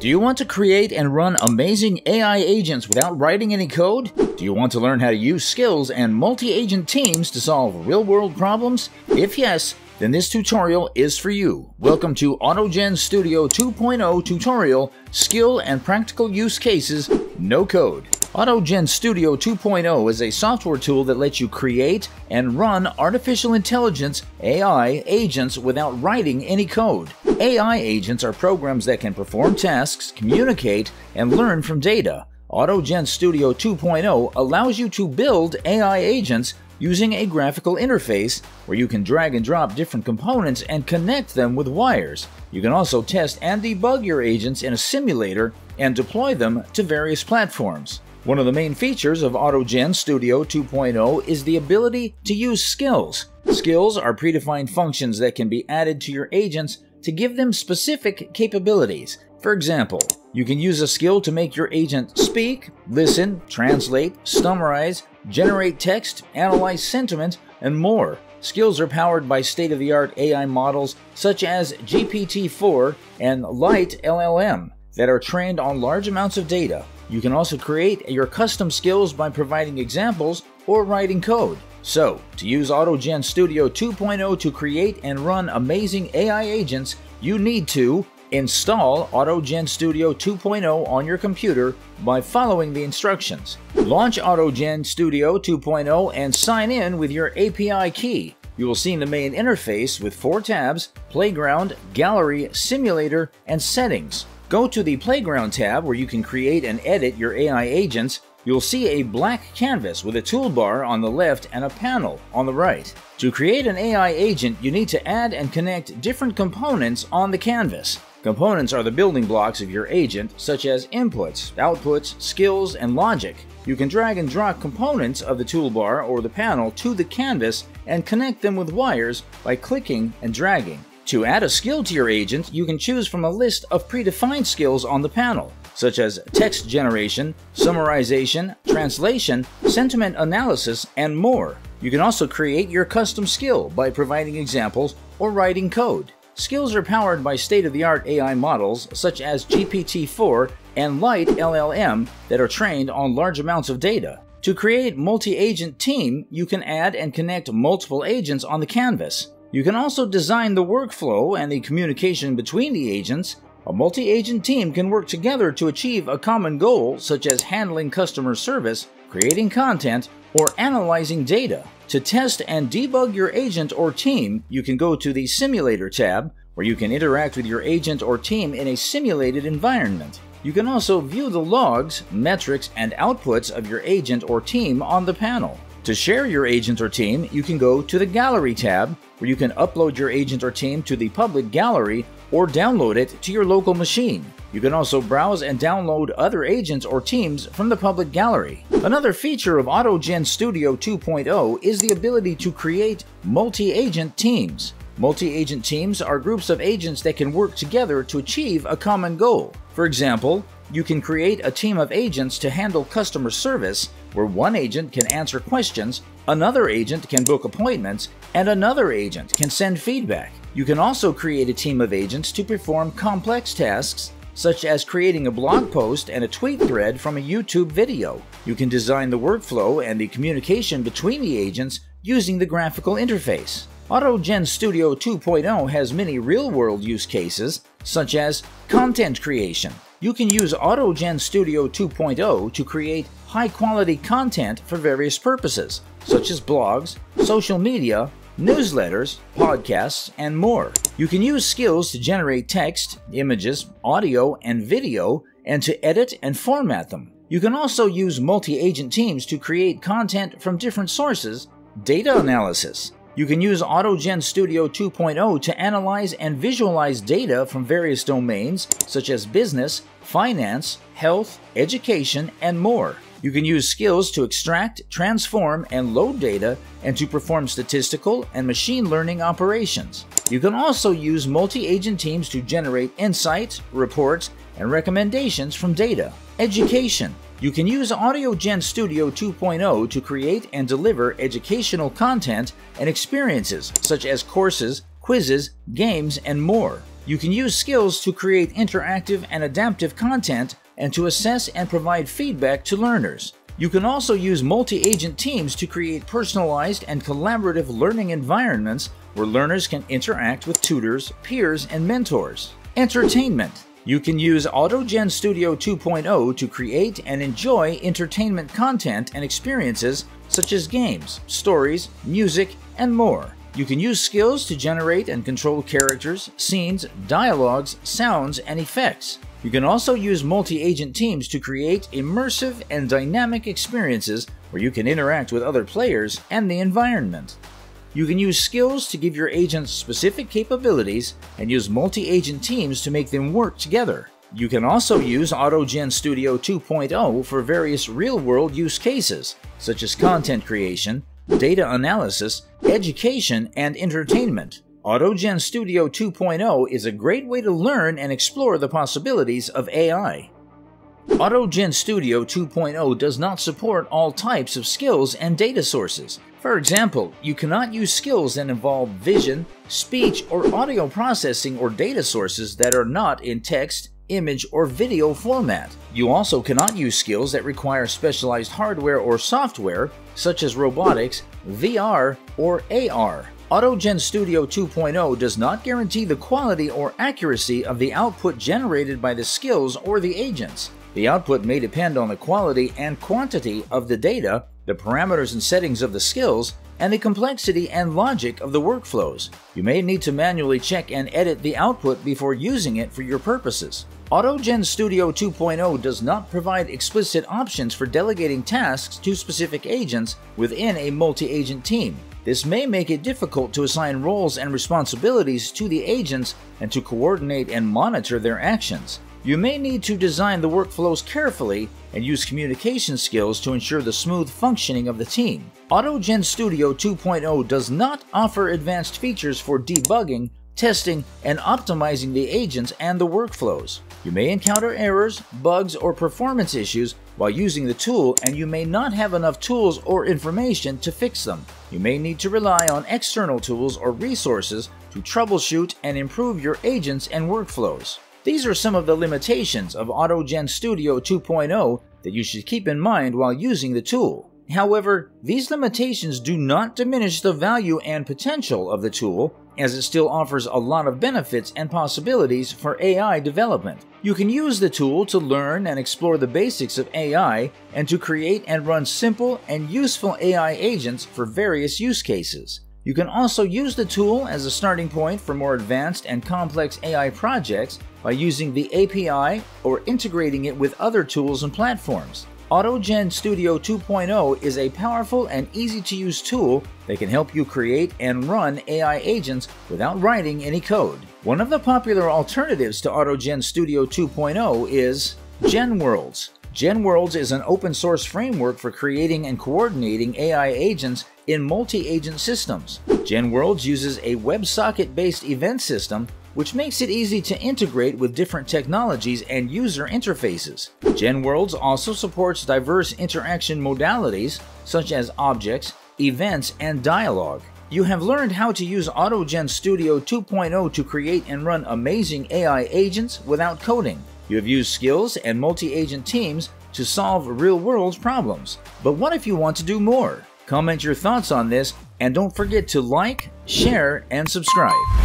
Do you want to create and run amazing AI agents without writing any code? Do you want to learn how to use skills and multi-agent teams to solve real-world problems? If yes, then this tutorial is for you. Welcome to AutoGen Studio 2.0 tutorial, skill and practical use cases, no code. AutoGen Studio 2.0 is a software tool that lets you create and run artificial intelligence AI agents without writing any code. AI agents are programs that can perform tasks, communicate, and learn from data. AutoGen Studio 2.0 allows you to build AI agents using a graphical interface where you can drag and drop different components and connect them with wires. You can also test and debug your agents in a simulator and deploy them to various platforms. One of the main features of AutoGen Studio 2.0 is the ability to use skills. Skills are predefined functions that can be added to your agents to give them specific capabilities. For example, you can use a skill to make your agent speak, listen, translate, summarize, generate text, analyze sentiment, and more. Skills are powered by state-of-the-art AI models such as GPT-4 and LiteLLM that are trained on large amounts of data. You can also create your custom skills by providing examples or writing code. So, to use AutoGen Studio 2.0 to create and run amazing AI agents, you need to Install AutoGen Studio 2.0 on your computer by following the instructions. Launch AutoGen Studio 2.0 and sign in with your API key. You will see the main interface with four tabs, Playground, Gallery, Simulator, and Settings. Go to the Playground tab where you can create and edit your AI agents. You'll see a black canvas with a toolbar on the left and a panel on the right. To create an AI agent, you need to add and connect different components on the canvas. Components are the building blocks of your agent, such as inputs, outputs, skills, and logic. You can drag and drop components of the toolbar or the panel to the canvas and connect them with wires by clicking and dragging. To add a skill to your agent, you can choose from a list of predefined skills on the panel, such as text generation, summarization, translation, sentiment analysis, and more. You can also create your custom skill by providing examples or writing code. Skills are powered by state-of-the-art AI models such as GPT-4 and LiteLLM that are trained on large amounts of data. To create multi-agent team, you can add and connect multiple agents on the canvas. You can also design the workflow and the communication between the agents. A multi-agent team can work together to achieve a common goal such as handling customer service, creating content, or analyzing data. To test and debug your agent or team, you can go to the Simulator tab, where you can interact with your agent or team in a simulated environment. You can also view the logs, metrics, and outputs of your agent or team on the panel. To share your agent or team, you can go to the Gallery tab, where you can upload your agent or team to the public gallery or download it to your local machine. You can also browse and download other agents or teams from the public gallery. Another feature of AutoGen Studio 2.0 is the ability to create multi-agent teams. Multi-agent teams are groups of agents that can work together to achieve a common goal. For example, you can create a team of agents to handle customer service, where one agent can answer questions, another agent can book appointments, and another agent can send feedback. You can also create a team of agents to perform complex tasks such as creating a blog post and a tweet thread from a YouTube video. You can design the workflow and the communication between the agents using the graphical interface. AutoGen Studio 2.0 has many real-world use cases, such as content creation. You can use AutoGen Studio 2.0 to create high-quality content for various purposes, such as blogs, social media, newsletters, podcasts, and more. You can use skills to generate text, images, audio, and video, and to edit and format them. You can also use multi-agent teams to create content from different sources, data analysis, you can use AutoGen Studio 2.0 to analyze and visualize data from various domains such as business, finance, health, education, and more. You can use skills to extract, transform, and load data and to perform statistical and machine learning operations. You can also use multi-agent teams to generate insights, reports, and recommendations from data. Education you can use AutoGen Studio 2.0 to create and deliver educational content and experiences such as courses, quizzes, games, and more. You can use skills to create interactive and adaptive content and to assess and provide feedback to learners. You can also use multi-agent teams to create personalized and collaborative learning environments where learners can interact with tutors, peers, and mentors. Entertainment. You can use AutoGen Studio 2.0 to create and enjoy entertainment content and experiences such as games, stories, music, and more. You can use skills to generate and control characters, scenes, dialogues, sounds, and effects. You can also use multi-agent teams to create immersive and dynamic experiences where you can interact with other players and the environment. You can use skills to give your agents specific capabilities and use multi-agent teams to make them work together. You can also use AutoGen Studio 2.0 for various real-world use cases, such as content creation, data analysis, education, and entertainment. AutoGen Studio 2.0 is a great way to learn and explore the possibilities of AI. AutoGen Studio 2.0 does not support all types of skills and data sources. For example, you cannot use skills that involve vision, speech, or audio processing or data sources that are not in text, image, or video format. You also cannot use skills that require specialized hardware or software, such as robotics, VR, or AR. AutoGen Studio 2.0 does not guarantee the quality or accuracy of the output generated by the skills or the agents. The output may depend on the quality and quantity of the data, the parameters and settings of the skills, and the complexity and logic of the workflows. You may need to manually check and edit the output before using it for your purposes. AutoGen Studio 2.0 does not provide explicit options for delegating tasks to specific agents within a multi-agent team. This may make it difficult to assign roles and responsibilities to the agents and to coordinate and monitor their actions. You may need to design the workflows carefully and use communication skills to ensure the smooth functioning of the team. AutoGen Studio 2.0 does not offer advanced features for debugging, testing, and optimizing the agents and the workflows. You may encounter errors, bugs, or performance issues while using the tool and you may not have enough tools or information to fix them. You may need to rely on external tools or resources to troubleshoot and improve your agents and workflows. These are some of the limitations of AutoGen Studio 2.0 that you should keep in mind while using the tool. However, these limitations do not diminish the value and potential of the tool, as it still offers a lot of benefits and possibilities for AI development. You can use the tool to learn and explore the basics of AI and to create and run simple and useful AI agents for various use cases. You can also use the tool as a starting point for more advanced and complex AI projects by using the API or integrating it with other tools and platforms. AutoGen Studio 2.0 is a powerful and easy to use tool that can help you create and run AI agents without writing any code. One of the popular alternatives to AutoGen Studio 2.0 is GenWorlds. GenWorlds is an open source framework for creating and coordinating AI agents in multi-agent systems. GenWorlds uses a WebSocket based event system which makes it easy to integrate with different technologies and user interfaces. GenWorlds also supports diverse interaction modalities such as objects, events, and dialogue. You have learned how to use AutoGen Studio 2.0 to create and run amazing AI agents without coding. You have used skills and multi-agent teams to solve real-world problems. But what if you want to do more? Comment your thoughts on this and don't forget to like, share, and subscribe.